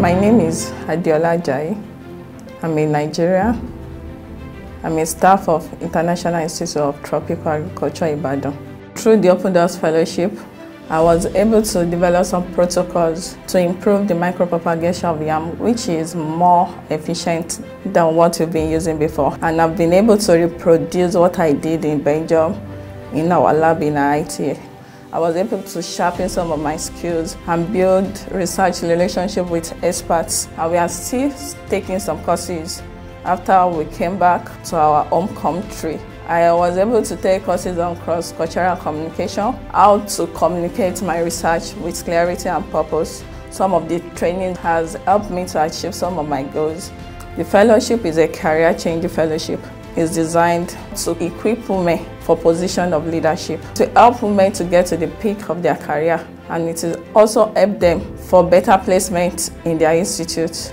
My name is Adeola Ajayi. I'm in Nigeria. I'm a staff of International Institute of Tropical Agriculture, Ibadan. Through the Open Doors Fellowship, I was able to develop some protocols to improve the micropropagation of yam, which is more efficient than what we've been using before. And I've been able to reproduce what I did in Belgium in our lab in IT. I was able to sharpen some of my skills and build research relationship with experts. And we are still taking some courses after we came back to our home country. I was able to take courses on cross-cultural communication, how to communicate my research with clarity and purpose. Some of the training has helped me to achieve some of my goals. The fellowship is a career changing fellowship is designed to equip women for position of leadership, to help women to get to the peak of their career, and it will also help them for better placement in their institute.